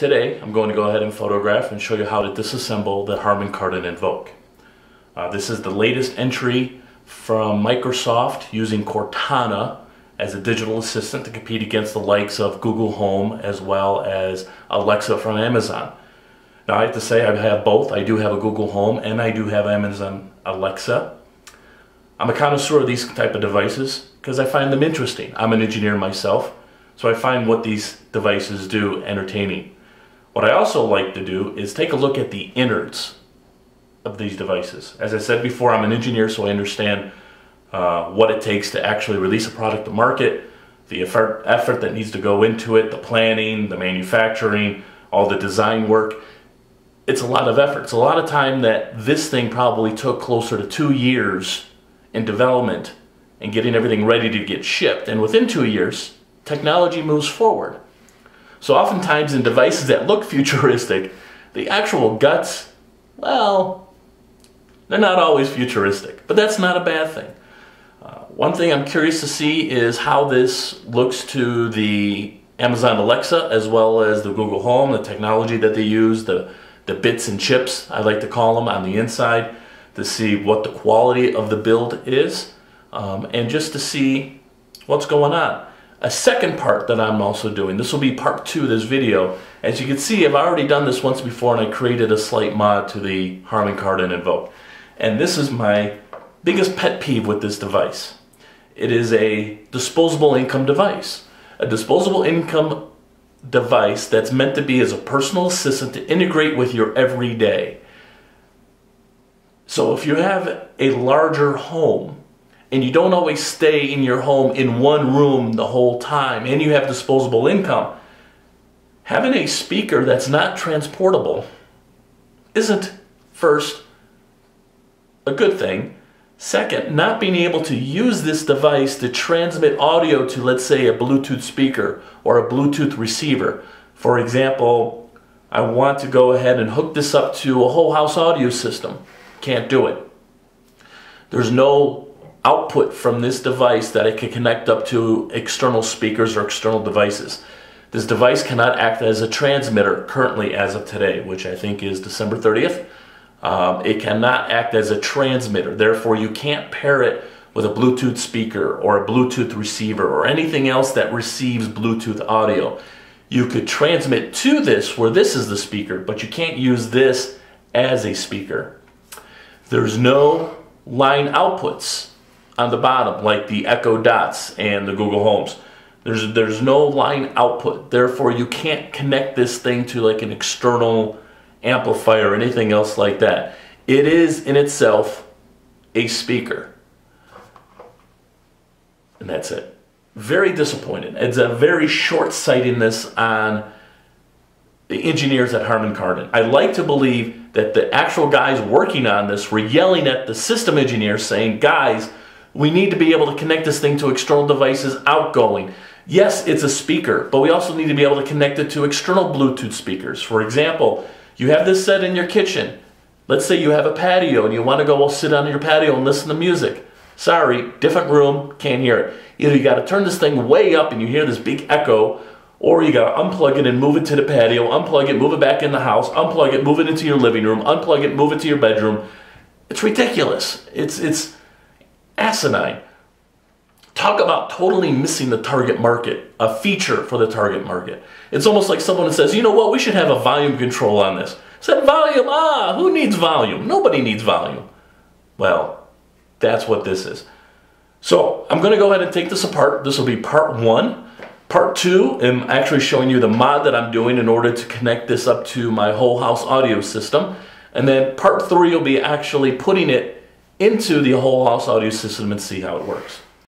Today, I'm going to go ahead and photograph and show you how to disassemble the Harman Kardon Invoke. Uh, this is the latest entry from Microsoft using Cortana as a digital assistant to compete against the likes of Google Home as well as Alexa from Amazon. Now I have to say I have both. I do have a Google Home and I do have Amazon Alexa. I'm a connoisseur of these type of devices because I find them interesting. I'm an engineer myself, so I find what these devices do entertaining. What I also like to do is take a look at the innards of these devices. As I said before, I'm an engineer, so I understand uh, what it takes to actually release a product to market, the effort, effort that needs to go into it, the planning, the manufacturing, all the design work. It's a lot of effort. It's a lot of time that this thing probably took closer to two years in development and getting everything ready to get shipped. And within two years, technology moves forward. So oftentimes in devices that look futuristic, the actual guts, well, they're not always futuristic, but that's not a bad thing. Uh, one thing I'm curious to see is how this looks to the Amazon Alexa as well as the Google Home, the technology that they use, the, the bits and chips, I like to call them, on the inside to see what the quality of the build is um, and just to see what's going on a second part that I'm also doing. This will be part two of this video. As you can see, I've already done this once before and I created a slight mod to the Harman Kardon Invoke. And this is my biggest pet peeve with this device. It is a disposable income device. A disposable income device that's meant to be as a personal assistant to integrate with your everyday. So if you have a larger home, and you don't always stay in your home in one room the whole time and you have disposable income, having a speaker that's not transportable isn't first a good thing. Second, not being able to use this device to transmit audio to, let's say, a Bluetooth speaker or a Bluetooth receiver. For example, I want to go ahead and hook this up to a whole house audio system. Can't do it. There's no output from this device that it can connect up to external speakers or external devices. This device cannot act as a transmitter currently as of today, which I think is December 30th. Um, it cannot act as a transmitter. Therefore, you can't pair it with a Bluetooth speaker or a Bluetooth receiver or anything else that receives Bluetooth audio. You could transmit to this where this is the speaker, but you can't use this as a speaker. There's no line outputs on the bottom, like the Echo Dots and the Google Homes. There's, there's no line output. Therefore, you can't connect this thing to like an external amplifier or anything else like that. It is in itself a speaker. And that's it. Very disappointed. It's a very short-sightedness on the engineers at Harman Kardon. I like to believe that the actual guys working on this were yelling at the system engineers saying, guys, we need to be able to connect this thing to external devices outgoing. Yes, it's a speaker, but we also need to be able to connect it to external Bluetooth speakers. For example, you have this set in your kitchen. Let's say you have a patio and you want to go sit on your patio and listen to music. Sorry, different room, can't hear it. Either you got to turn this thing way up and you hear this big echo, or you got to unplug it and move it to the patio, unplug it, move it back in the house, unplug it, move it into your living room, unplug it, move it to your bedroom. It's ridiculous. It's it's asinine. Talk about totally missing the target market, a feature for the target market. It's almost like someone says, you know what, we should have a volume control on this. Said volume, ah, who needs volume? Nobody needs volume. Well, that's what this is. So I'm going to go ahead and take this apart. This will be part one. Part two, I'm actually showing you the mod that I'm doing in order to connect this up to my whole house audio system. And then part three will be actually putting it into the whole house audio system and see how it works.